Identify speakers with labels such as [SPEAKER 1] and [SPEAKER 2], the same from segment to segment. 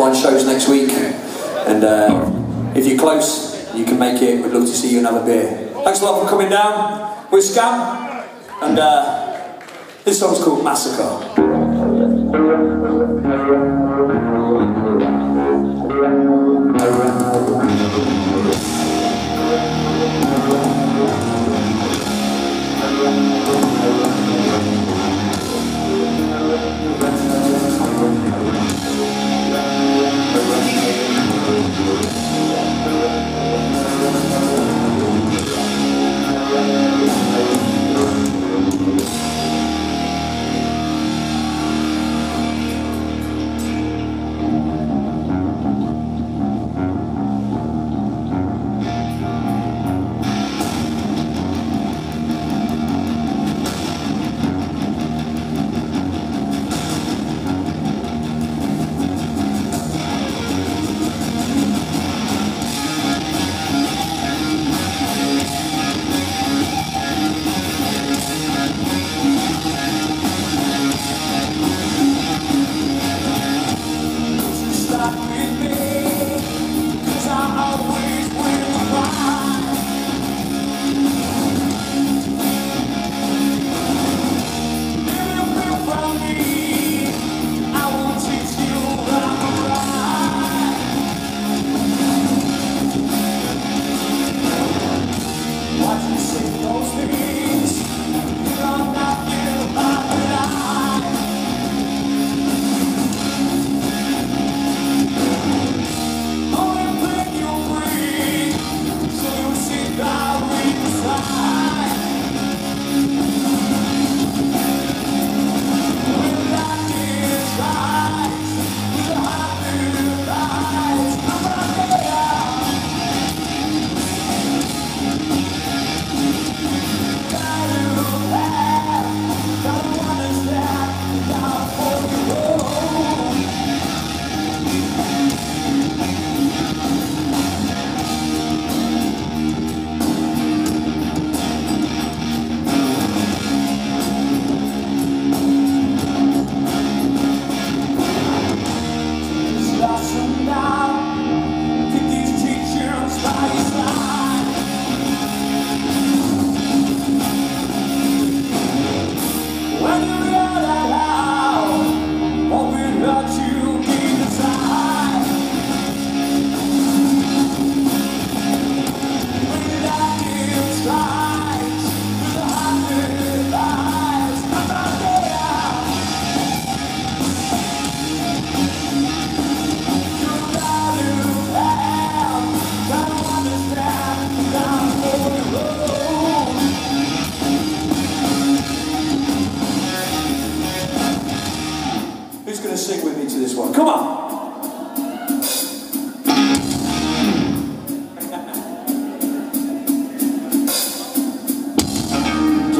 [SPEAKER 1] headline shows next week. And uh, if you're close, you can make it. We'd love to see you and have a beer. Thanks a lot for coming down. We're SKAM, and uh, this song's called Massacre.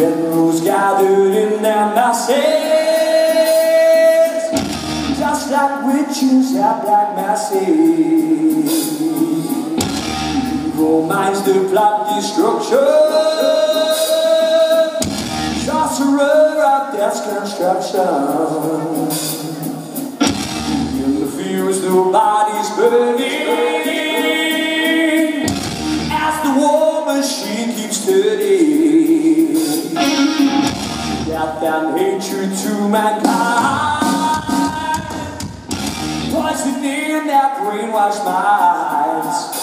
[SPEAKER 2] Generals gathered in their masses Just like witches at black masses. Evil minds that plot destruction Sorcerer of death's construction mankind Poisoning their brainwashed minds